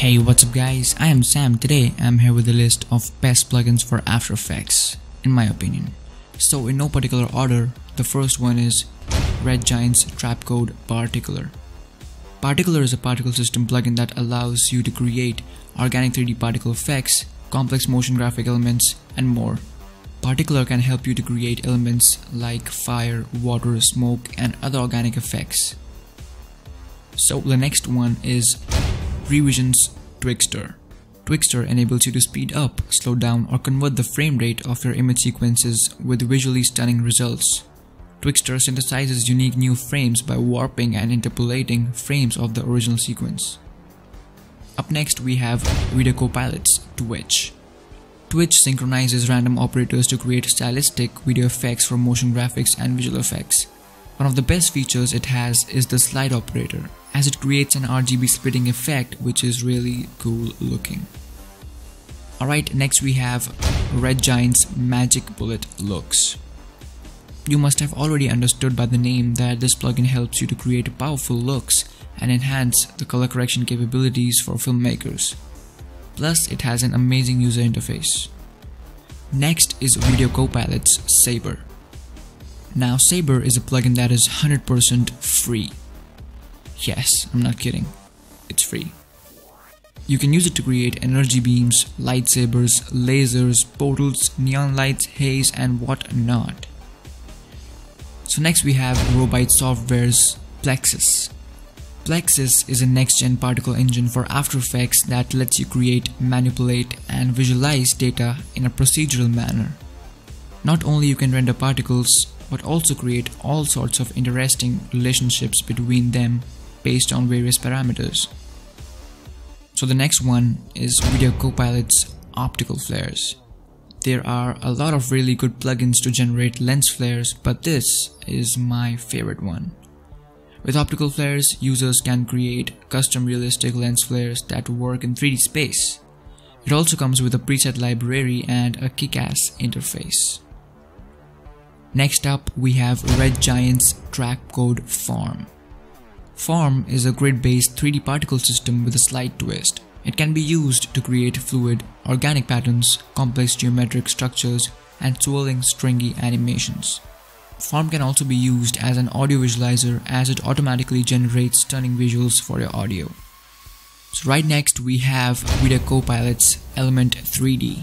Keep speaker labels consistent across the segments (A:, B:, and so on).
A: Hey what's up guys, I am Sam. Today I'm here with a list of best plugins for After Effects, in my opinion. So in no particular order, the first one is Red Giant's Trapcode Particular. Particular is a particle system plugin that allows you to create organic 3D particle effects, complex motion graphic elements, and more. Particular can help you to create elements like fire, water, smoke, and other organic effects. So the next one is Revision's Twixtor. Twixtor enables you to speed up, slow down, or convert the frame rate of your image sequences with visually stunning results. Twixtor synthesizes unique new frames by warping and interpolating frames of the original sequence. Up next we have Video Copilot's Twitch. Twitch synchronizes random operators to create stylistic video effects for motion graphics and visual effects. One of the best features it has is the slide operator, as it creates an RGB splitting effect which is really cool looking. Alright, next we have Red Giant's Magic Bullet Looks. You must have already understood by the name that this plugin helps you to create powerful looks and enhance the color correction capabilities for filmmakers. Plus, it has an amazing user interface. Next is Video Copilot's Saber. Now Saber is a plugin that is 100% free. Yes, I'm not kidding. It's free. You can use it to create energy beams, lightsabers, lasers, portals, neon lights, haze, and what not. So next we have Rowbyte Software's Plexus. Plexus is a next-gen particle engine for After Effects that lets you create, manipulate, and visualize data in a procedural manner. Not only you can render particles, but also create all sorts of interesting relationships between them based on various parameters. So the next one is Video Copilot's optical flares. There are a lot of really good plugins to generate lens flares, but this is my favorite one. With optical flares, users can create custom realistic lens flares that work in 3D space. It also comes with a preset library and a kick-ass interface. Next up, we have Red Giant's Trapcode Form. Form is a grid-based 3D particle system with a slight twist. It can be used to create fluid, organic patterns, complex geometric structures, and swirling stringy animations. Form can also be used as an audio visualizer as it automatically generates stunning visuals for your audio. So right next we have Video Copilot's Element 3D.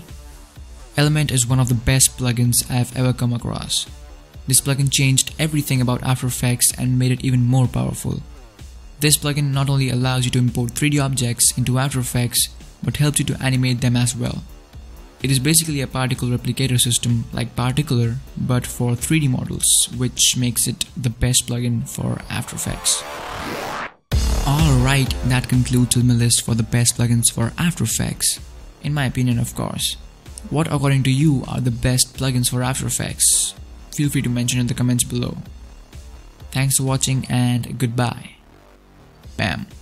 A: Element is one of the best plugins I have ever come across. This plugin changed everything about After Effects and made it even more powerful. This plugin not only allows you to import 3D objects into After Effects, but helps you to animate them as well. It is basically a particle replicator system like Particular, but for 3D models, which makes it the best plugin for After Effects. Alright, that concludes my list for the best plugins for After Effects. In my opinion, of course. What according to you are the best plugins for After Effects? Feel free to mention in the comments below. Thanks for watching and goodbye. Bam.